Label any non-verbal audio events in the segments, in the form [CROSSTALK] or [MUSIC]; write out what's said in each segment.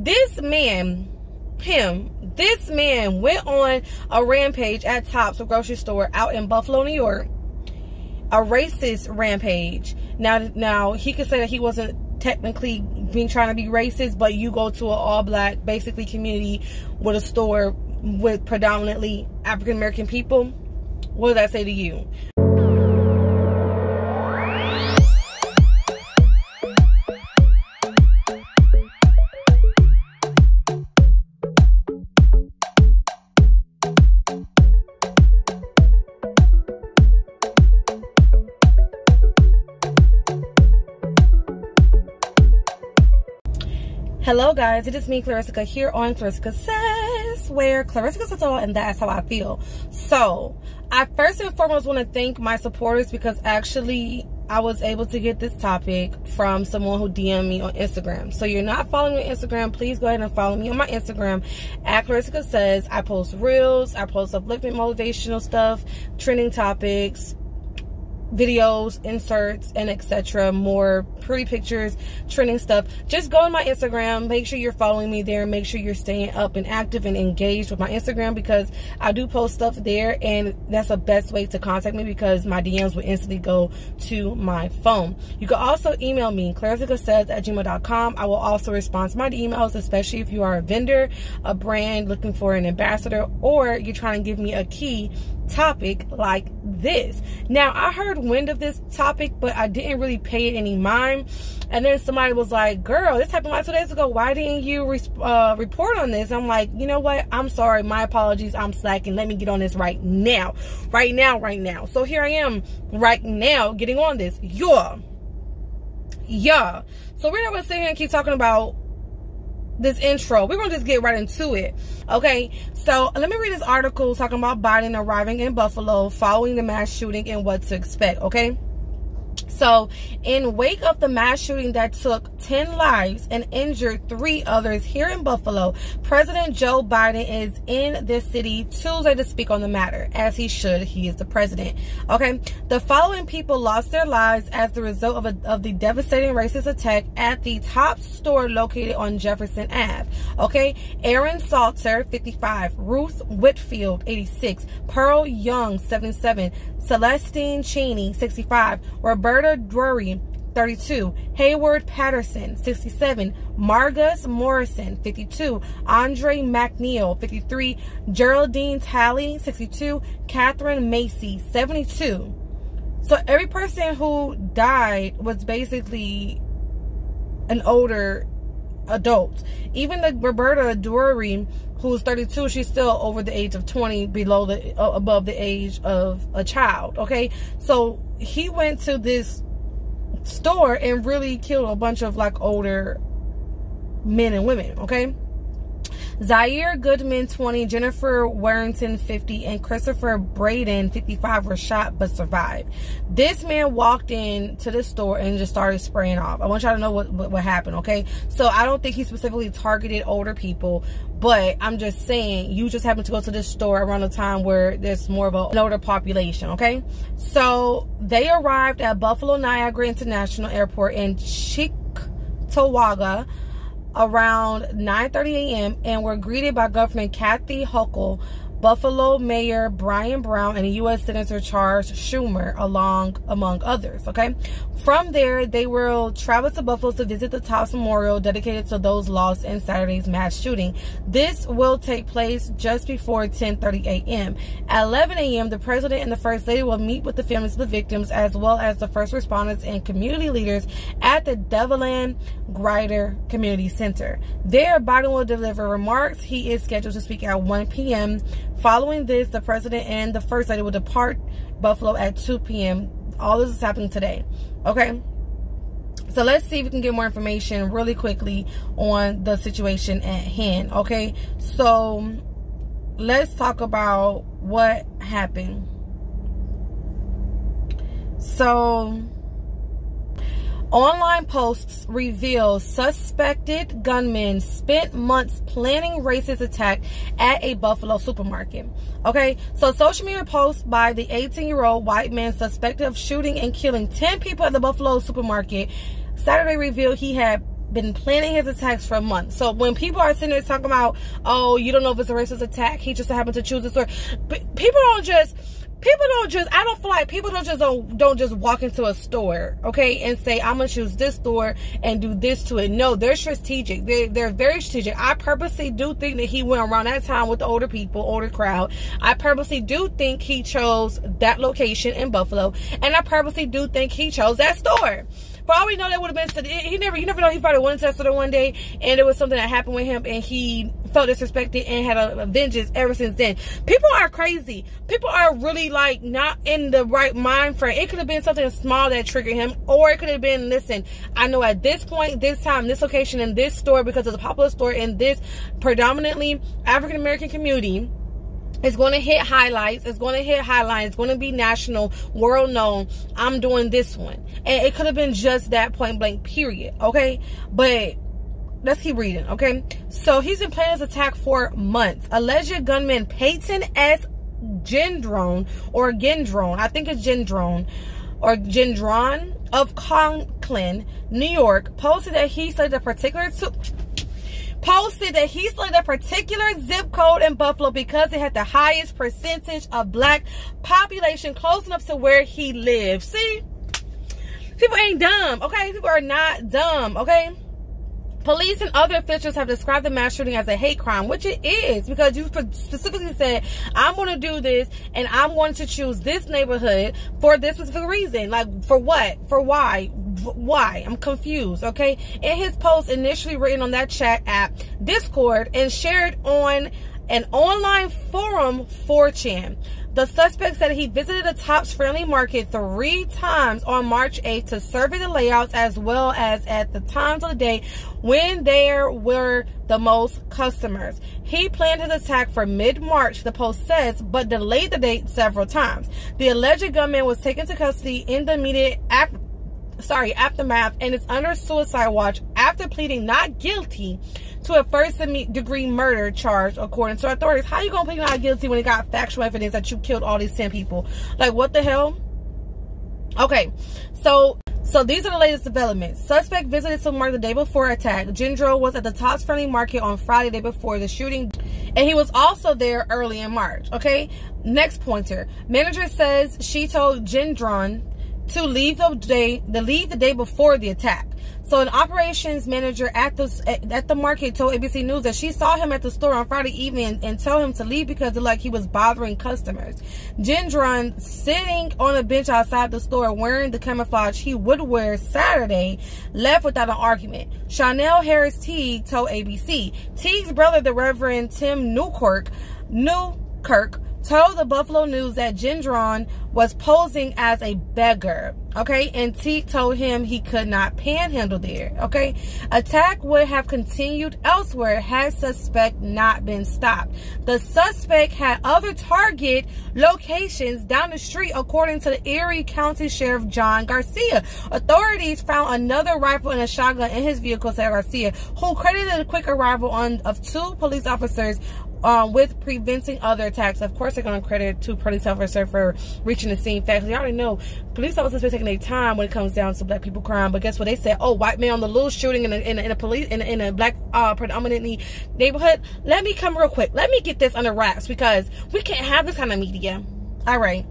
This man, him, this man went on a rampage at Tops, a grocery store out in Buffalo, New York. A racist rampage. Now, now he could say that he wasn't technically being trying to be racist, but you go to an all black, basically community with a store with predominantly African American people. What does that say to you? Hello guys, it is me, Klarissica here on Klarissica Says, where Klarissica Says all and that's how I feel. So, I first and foremost want to thank my supporters because actually I was able to get this topic from someone who DM'd me on Instagram. So you're not following me on Instagram, please go ahead and follow me on my Instagram at Klarissica Says. I post reels, I post uplifting motivational stuff, trending topics, videos, inserts, and etc. More pretty pictures, trending stuff. Just go on my Instagram. Make sure you're following me there. Make sure you're staying up and active and engaged with my Instagram because I do post stuff there and that's the best way to contact me because my DMs will instantly go to my phone. You can also email me, says at gmail.com. I will also respond to my emails, especially if you are a vendor, a brand looking for an ambassador, or you're trying to give me a key topic like this. Now, I heard wind of this topic, but I didn't really pay it any mind. And then somebody was like, girl, this happened like two days ago. Why didn't you uh, report on this? I'm like, you know what? I'm sorry. My apologies. I'm slacking. Let me get on this right now. Right now, right now. So here I am right now getting on this. Yeah. Yeah. So we're not going to sit here and keep talking about this intro. We're going to just get right into it. Okay. So let me read this article talking about Biden arriving in Buffalo following the mass shooting and what to expect. Okay. So, in wake of the mass shooting that took 10 lives and injured three others here in Buffalo, President Joe Biden is in this city Tuesday to speak on the matter, as he should. He is the president. Okay, the following people lost their lives as the result of, a, of the devastating racist attack at the top store located on Jefferson Ave. Okay, Aaron Salter, 55, Ruth Whitfield, 86, Pearl Young, 77, Celestine Chaney, 65, Roberta Drury, 32, Heyward Patterson, 67, Margus Morrison, 52, Andre Mackniel, 53, Geraldine Talley, 62, Katherine Massey, 72. So every person who died was basically an older adult. Even the Roberta Drury who's 32 she's still over the age of 20 below the uh, above the age of a child okay so he went to this store and really killed a bunch of like older men and women okay Zaire Goodman, 20, Jennifer Warrington, 50, and Christopher Braden, 55, were shot but survived. This man walked in to the store and just started spraying off. I want y'all to know what, what, what happened, okay? So I don't think he specifically targeted older people, but I'm just saying you just happen to go to this store around the time where there's more of an older population, okay? So they arrived at Buffalo Niagara International Airport in Cheektowaga around 9.30 a.m. and were greeted by Governor Kathy Hochul, Buffalo Mayor Byron Brown, and U.S. Senator Charles Schumer, along among others. Okay, from there they will travel to Buffalo to visit the Tops Memorial dedicated to those lost in Saturday's mass shooting. This will take place just before 10:30 a.m. At 11 a.m., the president and the first lady will meet with the families of the victims as well as the first responders and community leaders at the Delavan Grider Community Center. There, Biden will deliver remarks. He is scheduled to speak at 1 p.m. Following this, the president and the first lady will depart Buffalo at 2 p.m. All this is happening today. Okay. So let's see if we can get more information really quickly on the situation at hand. Okay. So let's talk about what happened. So Online posts reveal suspected gunman spent months planning racist attack at a Buffalo supermarket. Okay, so social media posts by the 18-year-old white man suspected of shooting and killing 10 people at the Buffalo supermarket Saturday revealed he had been planning his attacks for months. So when people are sitting there talking about, oh, you don't know if it's a racist attack, he just happened to choose this store. But people don't just people don't just i don't feel like people don't just don't, don't just walk into a store okay and say i'm gonna choose this store and do this to it. No they're strategic. They're, they're very strategic. I purposely do think that he went around that time with the older people older crowd. I purposely do think he chose that location in buffalo and i purposely do think he chose that store for all we know, that would have been said. he never you never know. He probably went to Tester one day, and it was something that happened with him, and he felt disrespected and had a, a, vengeance ever since then. People are crazy. People are really like not in the right mind frame. It could have been something small that triggered him, or it could have been, listen, I know at this point, this time, this location, in this store, because it's a popular store in this predominantly African American community it's going to hit highlights. It's going to hit highlights. It's going to be national, world known. I'm doing this one. And it could have been just that point blank period. Okay. But let's keep reading. Okay. So he's been planning this attack for months. Alleged gunman Payton S. Gendron or Gendron. I think it's Gendron or Gendron of Conklin, New York, posted that he said a particular posted that he selected a particular zip code in Buffalo because it had the highest percentage of black population close enough to where he lives. See? People ain't dumb, okay? People are not dumb, okay? Police and other officials have described the mass shooting as a hate crime, which it is because you specifically said, I'm going to do this and I'm going to choose this neighborhood for this specific reason. Like, for what? For why? Why? I'm confused, okay? In his post initially written on that chat app, Discord, and shared on an online forum 4chan. The suspect said he visited the Tops Friendly Market three times on March 8th to survey the layouts as well as at the times of the day when there were the most customers. He planned his attack for mid-March, the Post says, but delayed the date several times. The alleged gunman was taken to custody in the immediate after sorry, aftermath and is under suicide watch after pleading not guilty to a first degree murder charge, according to authorities. How you gonna plead not guilty when you got factual evidence that you killed all these 10 people? Like, what the hell? Okay, so so these are the latest developments. Suspect visited somewhere the day before attack. Gendro was at the Tops Friendly Market on Friday, day before the shooting. And he was also there early in March. Okay. Next pointer. Manager says she told Gendron to leave the day the leave the day before the attack. So an operations manager at the at the market told ABC News that she saw him at the store on Friday evening and, and told him to leave because it like he was bothering customers. Gendron sitting on a bench outside the store wearing the camouflage he would wear Saturday left without an argument. Chanel Harris Teague told ABC. Teague's brother, the Reverend Tim Newkirk, Newkirk told the Buffalo News that Gendron was posing as a beggar, okay? And Teague told him he could not panhandle there, okay? Attack would have continued elsewhere had suspect not been stopped. The suspect had other target locations down the street, according to the Erie County Sheriff John Garcia. Authorities found another rifle and a shotgun in his vehicle, said Garcia, who credited the quick arrival on of two police officers um, with preventing other attacks. Of course, they're going to credit to police officers for reaching the scene fast. You already know police officers been taking their time when it comes down to black people crime. But guess what? They said, oh, white man on the loose shooting in a, in a, in a police in a, in a black uh, predominantly neighborhood. Let me come real quick. Let me get this under wraps because we can't have this kind of media. All right.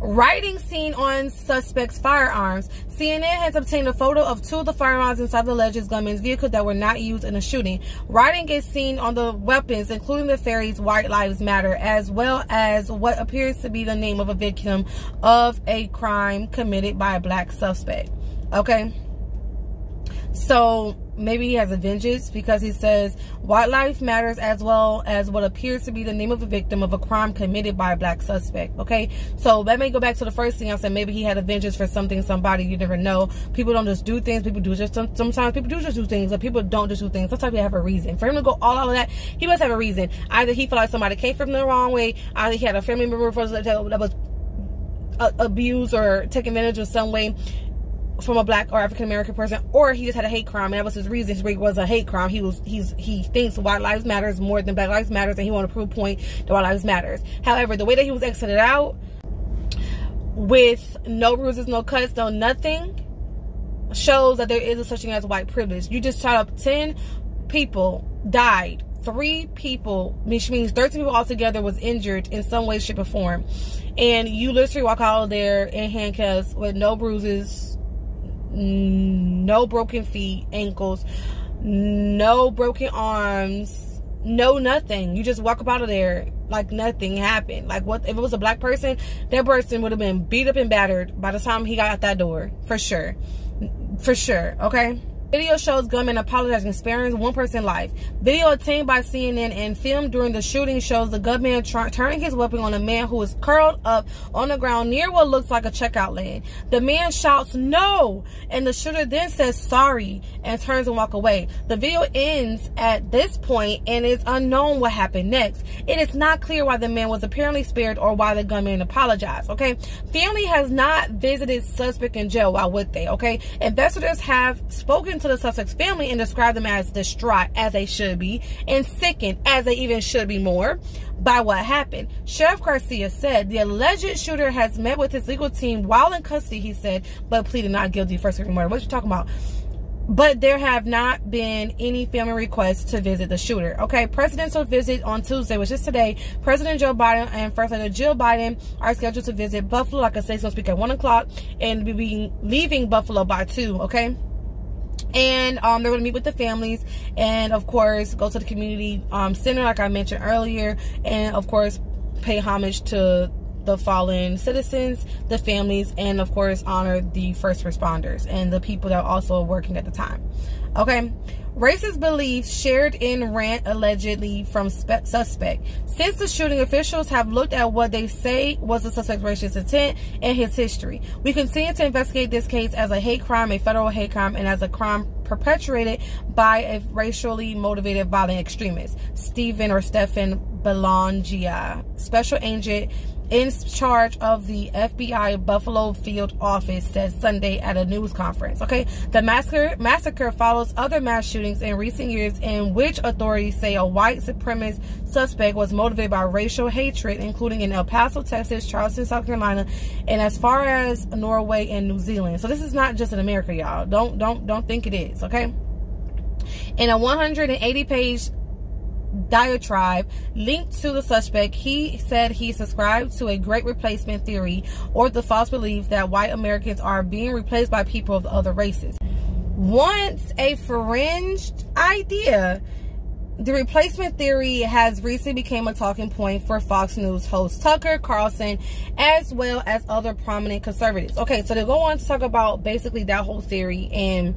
Writing seen on suspect's firearms. CNN has obtained a photo of two of the firearms inside the alleged gunman's vehicle that were not used in the shooting. Writing is seen on the weapons, including the phrase White Lives Matter, as well as what appears to be the name of a victim of a crime committed by a black suspect. Okay? So maybe he has a vengeance because he says white life matters as well as what appears to be the name of a victim of a crime committed by a black suspect okay? So let me go back to the first thing i said. Maybe he had a vengeance for something somebody you never know. People don't just do things. People do just sometimes people do just do things but people don't just do things. Sometimes they have a reason. For him to go all out of that he must have a reason. Either he felt like somebody came from the wrong way either he had a family member that was uh, abused or taken advantage of some way from a black or African American person, or he just had a hate crime, and that was his reason. His was a hate crime. He was he's he thinks white lives matters more than black lives matters, and he want to prove point that white lives matters. However, the way that he was exited out with no bruises, no cuts, no nothing, shows that there is a such thing as white privilege. You just shot up 10 people died. Three people, which means 13 people altogether, was injured in some way, shape, or form. And you literally walk out of there in handcuffs with no bruises, no broken feet, ankles, no broken arms, no nothing. You just walk up out of there like nothing happened. Like what if it was a black person, that person would have been beat up and battered by the time he got out that door. For sure. For sure. Okay. Video shows gunmen apologizing, sparing one person's life. Video obtained by CNN and filmed during the shooting shows the gunman turning his weapon on a man who is curled up on the ground near what looks like a checkout lane. The man shouts, no! And the shooter then says sorry and turns and walk away. The video ends at this point and it's unknown what happened next. It is not clear why the man was apparently spared or why the gunman apologized, okay? Family has not visited suspect in jail. Why would they, okay? Investigators have spoken to the suspect's family and described them as distraught, as they should be, and sickened, as they even should be more, by what happened. Sheriff Garcia said the alleged shooter has met with his legal team while in custody, he said, but pleaded not guilty first degree murder. What you talking about? but there have not been any family requests to visit the shooter. Okay, presidential visit on Tuesday, which is today. President Joe Biden and First Lady Jill Biden are scheduled to visit Buffalo. Like I say, so speak at one o'clock and be leaving Buffalo by two. Okay and um, they're going to meet with the families and of course go to the community um, center like i mentioned earlier and of course pay homage to the fallen citizens the families and of course honor the first responders and the people that are also working at the time okay Racist beliefs shared in rant allegedly from suspect. Since the shooting, officials have looked at what they say was the suspect's racist intent and his history. We continue to investigate this case as a hate crime, a federal hate crime, and as a crime perpetrated by a racially motivated violent extremist. Stephen or Stephen Belongia, special agent in charge of the FBI Buffalo field office said Sunday at a news conference. Okay, the massacre massacre follows other mass shootings in recent years in which authorities say a white supremacist suspect was motivated by racial hatred, including in El Paso, Texas, Charleston, South Carolina, and as far as Norway and New Zealand. So this is not just in America, y'all. Don't don't don't think it is. Okay. In a 180 page diatribe linked to the suspect, he said he subscribed to a great replacement theory or the false belief that white Americans are being replaced by people of other races. Once a fringed idea, the replacement theory has recently become a talking point for Fox News host Tucker Carlson as well as other prominent conservatives. Okay, so they go on to talk about basically that whole theory and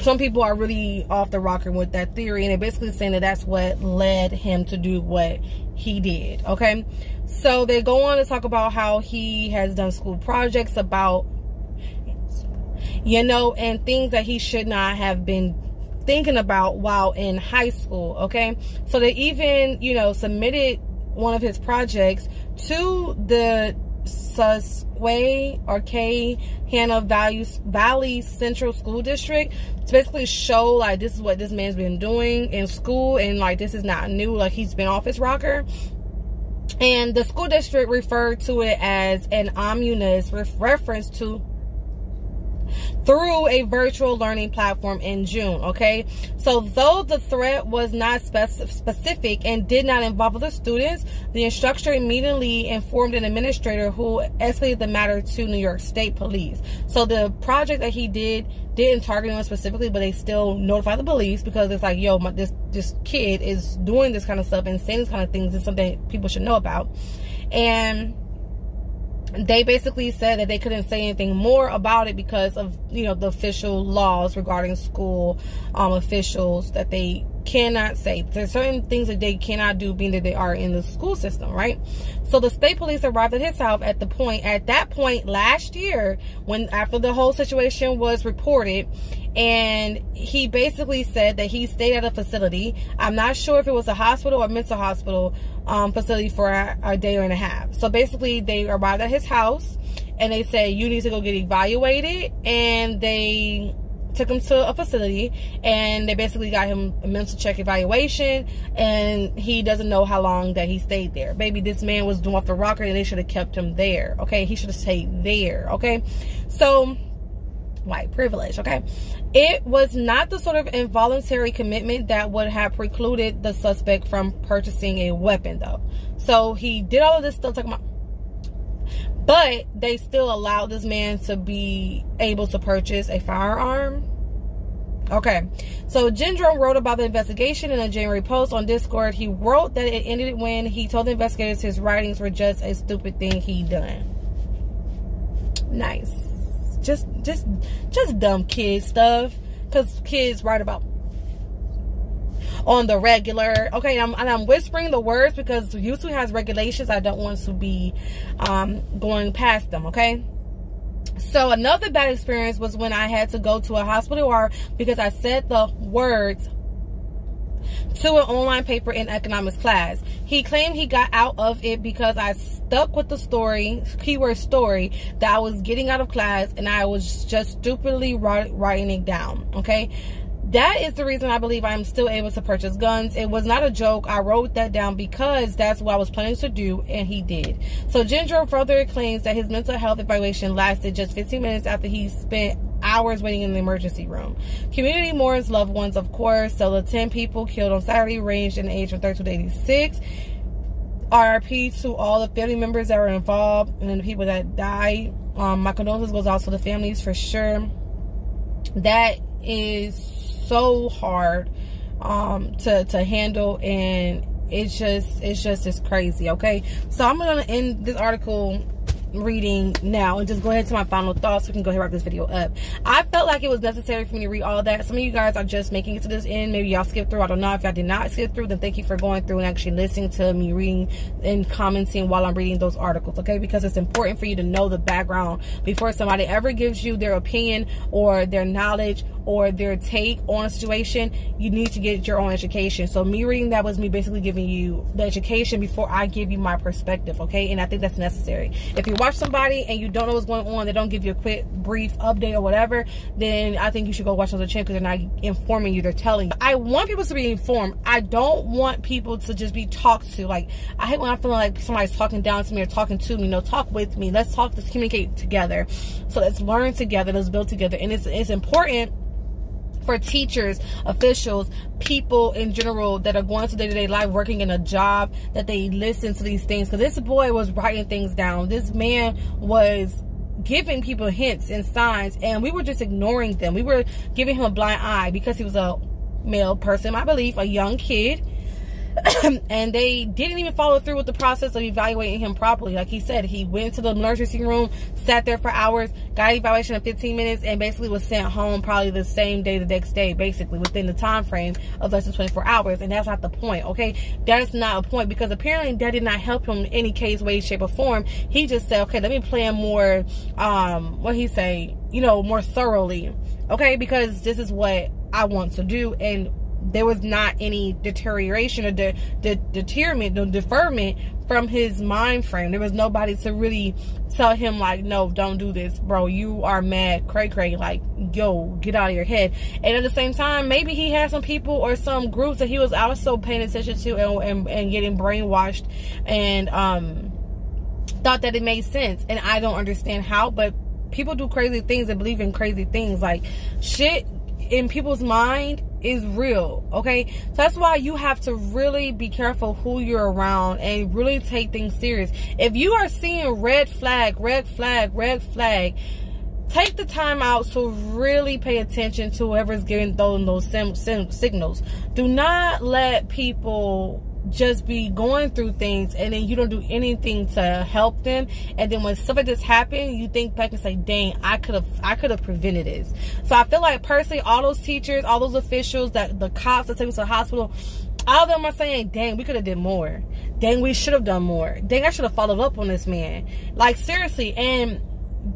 some people are really off the rocker with that theory and they're basically saying that that's what led him to do what he did okay? So they go on to talk about how he has done school projects about you know and things that he should not have been thinking about while in high school okay? So they even you know submitted one of his projects to the Susquay or K Hannah Values Valley Central School District to basically show like this is what this man's been doing in school and like this is not new like he's been off his rocker. And the school district referred to it as an ominous reference to through a virtual learning platform in June, okay? So though the threat was not spec specific and did not involve other students, the instructor immediately informed an administrator who escalated the matter to New York State Police. So the project that he did didn't target anyone specifically, but they still notified the police because it's like, yo, my, this this kid is doing this kind of stuff and saying this kind of things is something people should know about. And they basically said that they couldn't say anything more about it because of you know the official laws regarding school um, officials that they cannot say. There's certain things that they cannot do being that they are in the school system right? So the state police arrived at his house at the point at that point last year when after the whole situation was reported and he basically said that he stayed at a facility. I'm not sure if it was a hospital or mental hospital um, facility for a, a day and a half. So basically they arrived at his house and they said you need to go get evaluated and they took him to a facility and they basically got him a mental check evaluation and he doesn't know how long that he stayed there. Baby, this man was doing off the rocker and they should have kept him there. Okay, he should have stayed there. Okay, so white privilege, okay? It was not the sort of involuntary commitment that would have precluded the suspect from purchasing a weapon, though. So he did all of this stuff, talking about, but they still allowed this man to be able to purchase a firearm. Okay, so Gendron wrote about the investigation in a January post on Discord. He wrote that it ended when he told the investigators his writings were just a stupid thing he done. Nice just just just dumb kid stuff because kids write about on the regular okay I'm, and i'm whispering the words because youtube has regulations i don't want to be um, going past them okay so another bad experience was when i had to go to a hospital or because i said the words to an online paper in economics class. He claimed he got out of it because I stuck with the story, keyword story, that I was getting out of class and I was just stupidly writing it down. Okay that is the reason I believe I'm still able to purchase guns. It was not a joke. I wrote that down because that's what I was planning to do, and he did. So Ginger further claims that his mental health evaluation lasted just 15 minutes after he spent hours waiting in the emergency room. Community mourns loved ones, of course. So the 10 people killed on Saturday ranged in the age from 32 to 86. RIP to all the family members that were involved and the people that died. Um, my condolences goes out to the families for sure. That is so hard um, to to handle and it's just it's just it's crazy okay? So i'm gonna end this article reading now and just go ahead to my final thoughts. We can go ahead and wrap this video up. I felt like it was necessary for me to read all that. Some of you guys are just making it to this end. Maybe y'all skip through. I don't know. If y'all did not skip through then thank you for going through and actually listening to me reading and commenting while i'm reading those articles okay? Because it's important for you to know the background before somebody ever gives you their opinion or their knowledge or their take on a situation, you need to get your own education. So me reading that was me basically giving you the education before I give you my perspective, okay? And I think that's necessary. If you watch somebody and you don't know what's going on, they don't give you a quick, brief update or whatever, then I think you should go watch another channel because they're not informing you, they're telling you. I want people to be informed. I don't want people to just be talked to. Like, I hate when I'm feeling like somebody's talking down to me or talking to me. Know, talk with me. Let's talk, let's communicate together. So let's learn together, let's build together. And it's, it's important for teachers, officials, people in general that are going to day-to-day life working in a job that they listen to these things. Because this boy was writing things down. This man was giving people hints and signs and we were just ignoring them. We were giving him a blind eye because he was a male person i believe a young kid [COUGHS] and they didn't even follow through with the process of evaluating him properly. Like he said, he went to the emergency room, sat there for hours, got evaluation in 15 minutes, and basically was sent home probably the same day, the next day, basically within the time frame of less than 24 hours. And that's not the point, okay? That's not a point because apparently that did not help him in any case, way, shape, or form. He just said, okay, let me plan more, um, what he say, you know, more thoroughly, okay? Because this is what I want to do, and there was not any deterioration or de- de- deterriment, no deferment from his mind frame. There was nobody to really tell him like, no, don't do this, bro. You are mad, cray cray. Like, yo, get out of your head. And at the same time, maybe he had some people or some groups that he was also paying attention to and, and, and getting brainwashed and um thought that it made sense. And I don't understand how, but people do crazy things and believe in crazy things. Like shit in people's mind is real okay? So that's why you have to really be careful who you're around and really take things serious. If you are seeing red flag red flag red flag take the time out to really pay attention to whoever's giving those, those signals. Do not let people just be going through things and then you don't do anything to help them. And then when stuff like this happen you think back and say dang i could have i could have prevented this. So i feel like personally all those teachers all those officials that the cops that take us to the hospital all of them are saying dang we could have did more. Dang we should have done more. Dang i should have followed up on this man. Like seriously and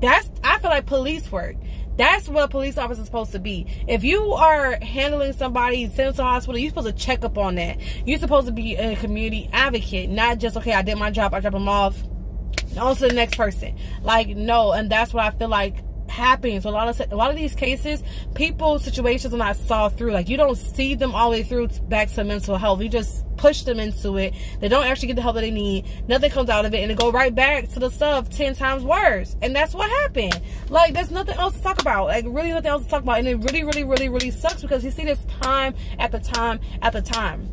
that's i feel like police work that's what a police officer is supposed to be. If you are handling somebody, sent to hospital, you're supposed to check up on that. You're supposed to be a community advocate, not just, okay, I did my job, I drop them off, on to the next person. Like, no, and that's what I feel like happening. So a lot of a lot of these cases, people's situations are not solved through. Like you don't see them all the way through back to mental health. You just push them into it. They don't actually get the help that they need. Nothing comes out of it, and it go right back to the stuff ten times worse. And that's what happened. Like there's nothing else to talk about. Like really nothing else to talk about. And it really, really, really, really sucks because you see this time at the time at the time.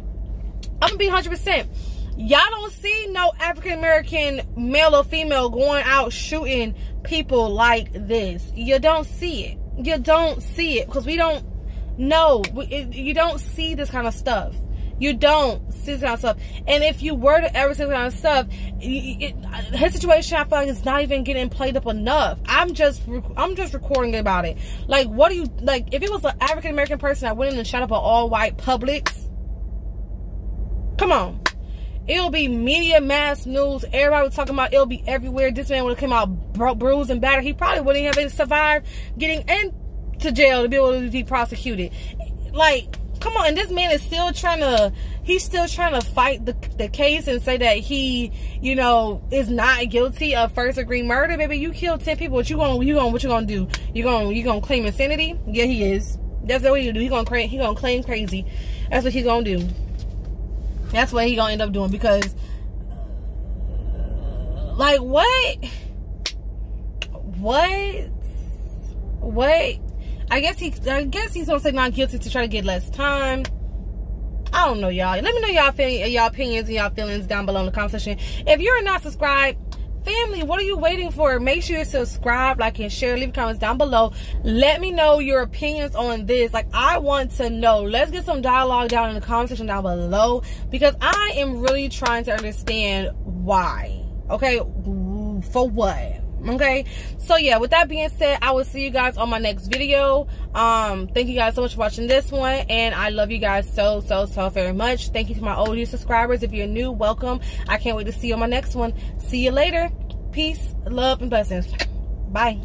I'm gonna be 100 percent y'all don't see no African American male or female going out shooting people like this. You don't see it. You don't see it because we don't know. You don't see this kind of stuff. You don't see this kind of stuff. And if you were to ever see this kind of stuff, it, uh, his situation, I feel like it's not even getting played up enough. I'm just, I'm just recording about it. Like, what do you, like, if it was an African American person that went in and shot up an all white Publix, come on It'll be media mass news. Everybody was talking about it'll be everywhere. This man would have come out bru bruised and battered. He probably wouldn't have survived getting into jail to be able to be prosecuted. Like, come on. And this man is still trying to, he's still trying to fight the, the case and say that he, you know, is not guilty of first degree murder. Baby, you killed 10 people. What you gonna, you gonna, what you gonna do? You gonna, you gonna claim insanity? Yeah, he is. That's what he do. He gonna, he gonna claim crazy. That's what he gonna do. That's what he gonna end up doing because, like, what? What? What? I guess he. I guess he's gonna say not guilty to try to get less time. I don't know, y'all. Let me know y'all y'all opinions and y'all feelings down below in the comment section. If you're not subscribed, family what are you waiting for? Make sure you subscribe like and share. Leave comments down below. Let me know your opinions on this. Like i want to know. Let's get some dialogue down in the comment section down below because i am really trying to understand why. Okay? For what okay? So yeah with that being said i will see you guys on my next video. Um thank you guys so much for watching this one and i love you guys so so so very much. Thank you to my old new subscribers. If you're new welcome. I can't wait to see you on my next one. See you later. Peace love and blessings. Bye